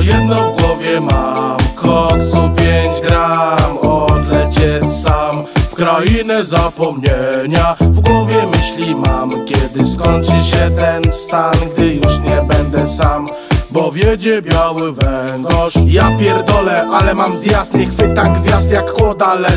Jedno w głowie mam. Koksu 5 gram Odlecieć sam. W krainę zapomnienia W głowie myśli mam. Kiedy skończy się ten stan Gdy już nie będę sam. Bo wiedzie biały węgorz. Ja pierdolę, ale mam zjazd Nie chwytam gwiazd jak kłoda leży.